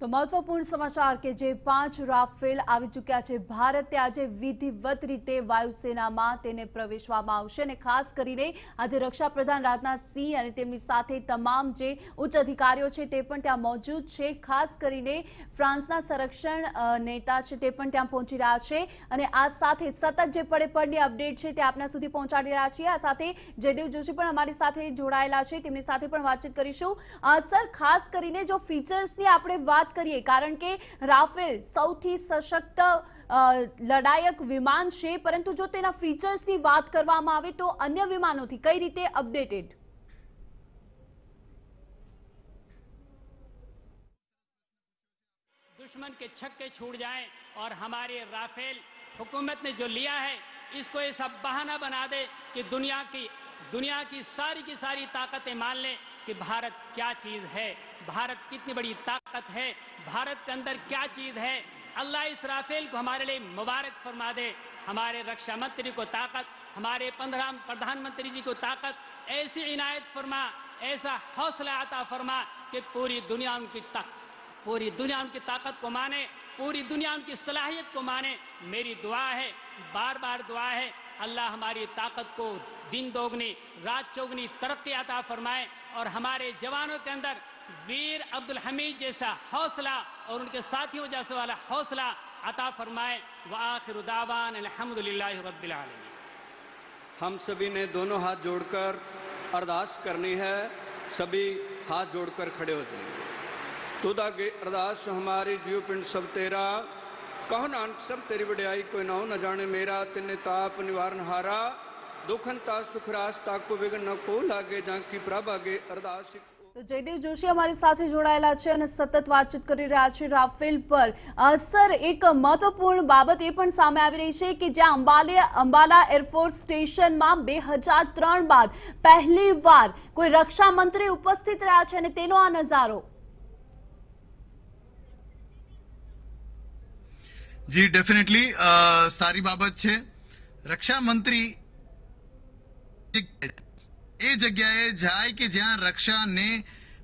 તો મહત્વપૂર્ણ સમાચાર કે જે પાંચ રાફેલ આવી ચૂક્યા છે. ભારતે આજે વિધિવત રીતે વાયુસેનામાં તેને પ્રવેશવામાં આવશે અને ખાસ કરીને આજે રક્ષાપ્રધાન રાજનાથ સિંહ અને તેમની સાથે તમામ જે ઉચ્ચ અધિકારીઓ છે તે પણ ત્યાં મોજૂદ છે. ખાસ કરીને ફ્રાન્સના સંરક્ષણ નેતા છે તે પણ ત્યાં પહોંચી રહ્યા છે અને આ સાથે સતત જે પડે પડની અપડેટ છે તે આપના સુધી પહોંચાડી રહ્યા છીએ. આ સાથે જયદેવ જોશી પણ અમારી સાથે જોડાયેલા છે. તેમની સાથે પણ વાતચીત કરીશું. સર, ખાસ કરીને જો ફીચર્સની આપણે વાત કરીએ કારણ કે રાફેલ સૌથી સશક્ત અ, લડાયક વિમાન છે પરંતુ જો તેના ફીચર્સની વાત કરવામાં આવે તો અન્ય વિમાનોથી કઈ રીતે અપડેટેડ दुश्मन के छक्के छूट जाएं और हमारे राफेल हुकूमत ने जो लिया है इसको ये सब बहाना बना दे कि दुनिया की दुनिया की सारी की सारी ताकतें मान लें कि भारत क्या चीज़ है? भारत कितनी बड़ी ताकत है? भारत के अंदर क्या चीज़ है? अल्लाह इस राफेल को हमारे लिए मुबारक फरमा दे। हमारे रक्षा मंत्री को ताकत, हमारे पंद्रह प्रधानमंत्री जी को ताकत, ऐसी इनायत फरमा, ऐसा हौसला आता फरमा कि पूरी दुनिया उनकी तक, पूरी दुनिया उनकी ताकत को माने, पूरी दुनिया उनकी सलाहियत को माने। मेरी दुआ है बार बार दुआ है, अल्लाह हमारी ताकत को दिन दोगुनी, रात चौगुनी तरक्की आता फरमाए। और हमारे जवानों के अंदर वीर अब्दुल हमीद जैसा हौसला और उनके साथियों जैसे वाला हौसला अता फरमाए, व आखिर दावान अल्हम्दुलिल्लाहि रब्बिल आलमीन. हम सभी ने दोनों हाथ जोड़कर अरदास करनी है, सभी हाथ जोड़कर खड़े हो जाएँगे तुद अगे अरदास हमारी जीव पिंड सब तेरा, कहो नानक सब तेरी वड्याई, कोई ना हो न जाने मेरा तिन्ने ताप निवारण हारा દુખનતા સુખરાસતા કો વિઘ્ન કો લાગે ઝાંકી પ્રભાગે અરદાસ તો જયદેવ જોશી અમારી સાથે જોડાયેલા છે અને સતત વાતચીત કરી રહ્યા છે રાફેલ પર. સર એક મહત્વપૂર્ણ બાબત એ પણ સામે આવી રહી છે કે જ્યાં અંબાલે અંબાલા એરફોર્સ સ્ટેશનમાં બે હજાર ત્રણ બાદ પહેલીવાર કોઈ રક્ષા મંત્રી ઉપસ્થિત રહ્યા છે અને તેનો આ નજારો? જી ડેફિનેટલી સારી બાબત છે. રક્ષા મંત્રી એ જગ્યાએ જાય કે જ્યાં રક્ષાને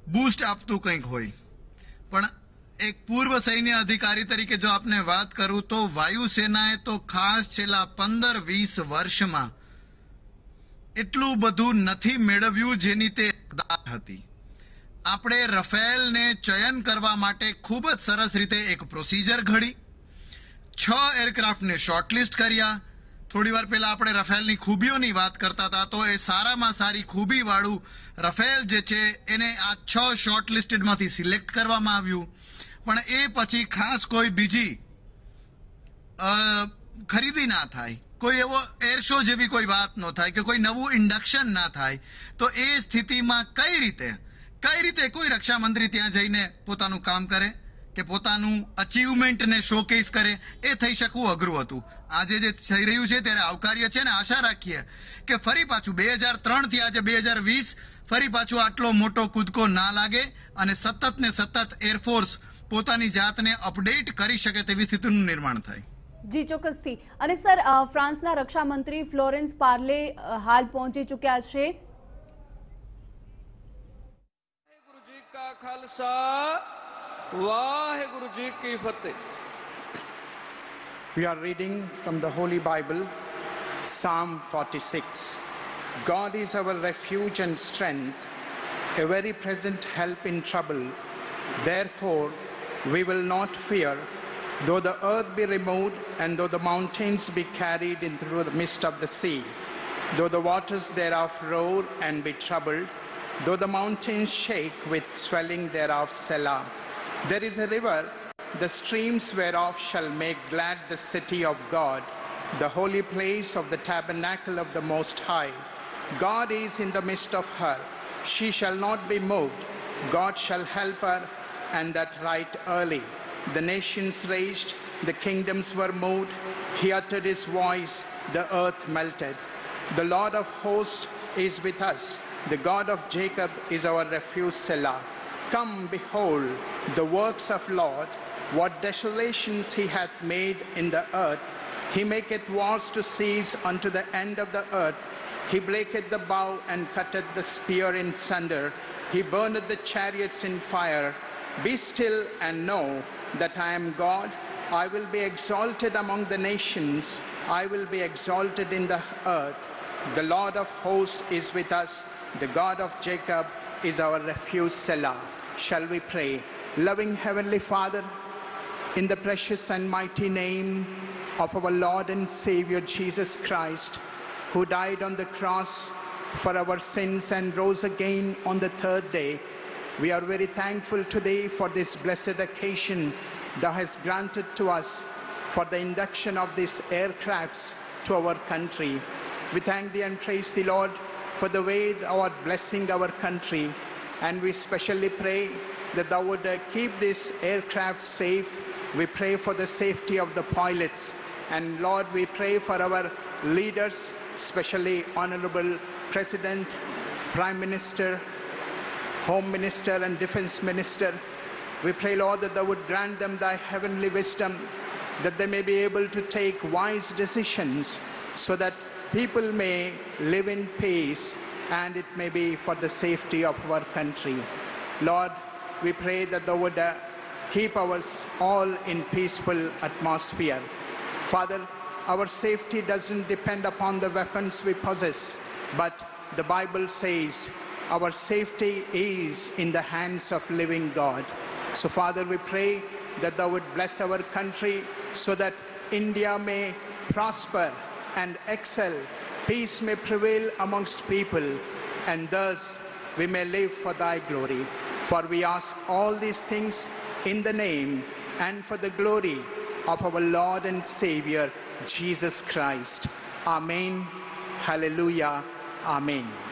બૂસ્ટ આપતું કંઈક હોય પણ એક પૂર્વ સૈન્ય અધિકારી તરીકે જો આપને વાત કરું તો વાયુસેનાએ તો ખાસ છેલ્લા પંદર વીસ વર્ષમાં એટલું બધું નથી મેળવ્યું જેની તે હકદાર હતી આપણે રફેલને ચયન કરવા માટે ખૂબ જ સરસ રીતે એક પ્રોસિજર ઘડી છ એરક્રાફ્ટને શોર્ટલિસ્ટ કર્યા થોડી વાર પહેલા આપણે રફેલની ખૂબીઓની વાત કરતા હતા, તો એ સારામાં સારી ખૂબી વાળું રફેલ જે છે, એને આ છ શોર્ટલિસ્ટેડમાંથી સિલેક્ટ કરવામાં આવ્યું. પણ એ પછી ખાસ કોઈ બીજી ખરીદી ના થાય. કોઈ એવો એર શો જેવી કોઈ વાત ન થાય કે કોઈ નવું ઇન્ડક્શન ના થાય. તો એ સ્થિતિમાં કઈ રીતે કઈ રીતે કોઈ રક્ષામંત્રી ત્યાં જઈને પોતાનું કામ કરે? કે પોતાનું અચીવમેન્ટને શોકેસ કરે એ થઈ શકવું અઘરું હતું. આજે જે થઈ રહ્યું છે ત્યારે આવકાર્ય છે ને આશા રાખીએ કે ફરી પાછું બે હજાર ત્રણથી આજે બે હજાર વીસ ફરી પાછું આટલો મોટો કૂદકો ના લાગે અને સતત ને સતત એરફોર્સ પોતાની જાતને અપડેટ કરી શકે તેવી સ્થિતિનું નિર્માણ થાય. જી ચોક્કસથી. અને સર ફ્રાન્સના રક્ષા મંત્રી ફ્લોરેન્સ પાર્લે હાલ પહોંચી ચૂક્યા છે. गुरु We are reading from the Holy Bible, Psalm 46. God is our refuge and strength, a very present help in trouble. Therefore, we will not fear, though the earth be removed and though the mountains be carried in through the midst of the sea, though the waters thereof roar and be troubled, though the mountains shake with swelling thereof, Selah. There is a river, the streams whereof shall make glad the city of God, the holy place of the tabernacle of the Most High. God is in the midst of her. She shall not be moved. God shall help her, and that right early. The nations raged, the kingdoms were moved. He uttered his voice, the earth melted. The Lord of hosts is with us. The God of Jacob is our refuge, Selah. Come, behold the works of Lord, what desolations he hath made in the earth. He maketh wars to cease unto the end of the earth. He breaketh the bow and cutteth the spear in sunder. He burneth the chariots in fire. Be still and know that I am God. I will be exalted among the nations. I will be exalted in the earth. The Lord of hosts is with us. The God of Jacob is our refuge, Selah. Shall we pray? Loving Heavenly Father, in the precious and mighty name of our Lord and Savior Jesus Christ, who died on the cross for our sins and rose again on the third day, we are very thankful today for this blessed occasion thou hast granted to us for the induction of these aircrafts to our country. We thank thee and praise thee, Lord, for the way thou art blessing our country. And we specially pray that thou would uh, keep these aircraft safe. We pray for the safety of the pilots. And Lord, we pray for our leaders, especially Honorable President, Prime Minister, Home Minister and Defense Minister. We pray, Lord, that thou would grant them thy heavenly wisdom, that they may be able to take wise decisions so that people may live in peace and it may be for the safety of our country. Lord, we pray that thou would uh, keep us all in peaceful atmosphere. Father, our safety doesn't depend upon the weapons we possess, but the Bible says our safety is in the hands of living God. So Father, we pray that thou would bless our country so that India may prosper and excel. Peace may prevail amongst people and thus we may live for thy glory. For we ask all these things in the name and for the glory of our Lord and Savior, Jesus Christ. Amen. Hallelujah. Amen.